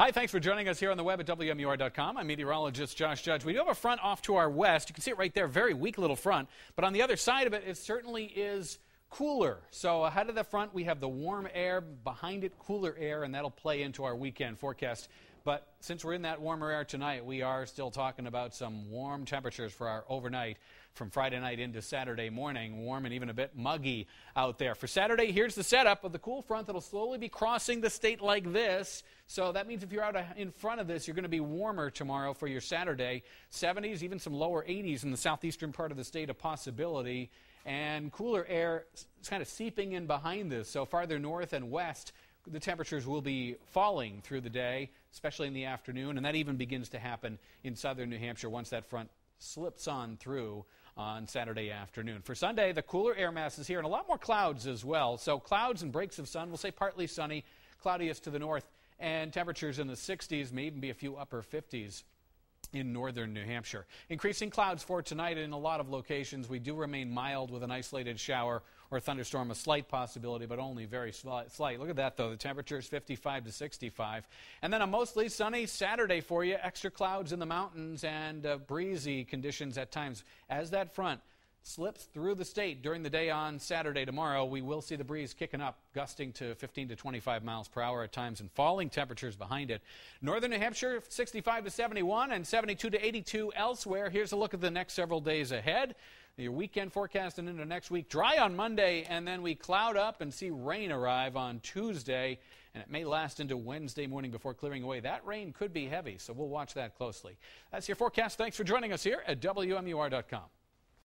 Hi, thanks for joining us here on the web at WMUR.com. I'm meteorologist Josh Judge. We do have a front off to our west. You can see it right there, very weak little front. But on the other side of it, it certainly is cooler. So ahead of the front, we have the warm air, behind it, cooler air, and that'll play into our weekend forecast. But since we're in that warmer air tonight, we are still talking about some warm temperatures for our overnight from Friday night into Saturday morning. Warm and even a bit muggy out there. For Saturday, here's the setup of the cool front that'll slowly be crossing the state like this. So that means if you're out in front of this, you're going to be warmer tomorrow for your Saturday. 70s, even some lower 80s in the southeastern part of the state, a possibility. And cooler air is kind of seeping in behind this. So farther north and west, the temperatures will be falling through the day, especially in the afternoon, and that even begins to happen in southern New Hampshire once that front slips on through on Saturday afternoon. For Sunday, the cooler air mass is here and a lot more clouds as well. So clouds and breaks of sun, we'll say partly sunny, cloudiest to the north, and temperatures in the 60s, may even be a few upper 50s in northern New Hampshire. Increasing clouds for tonight in a lot of locations. We do remain mild with an isolated shower or thunderstorm, a slight possibility, but only very slight. Look at that, though. The temperature is 55 to 65. And then a mostly sunny Saturday for you. Extra clouds in the mountains and uh, breezy conditions at times as that front slips through the state during the day on Saturday tomorrow. We will see the breeze kicking up, gusting to 15 to 25 miles per hour at times and falling temperatures behind it. Northern New Hampshire, 65 to 71 and 72 to 82 elsewhere. Here's a look at the next several days ahead. Your weekend forecast and into next week. Dry on Monday, and then we cloud up and see rain arrive on Tuesday, and it may last into Wednesday morning before clearing away. That rain could be heavy, so we'll watch that closely. That's your forecast. Thanks for joining us here at WMUR.com.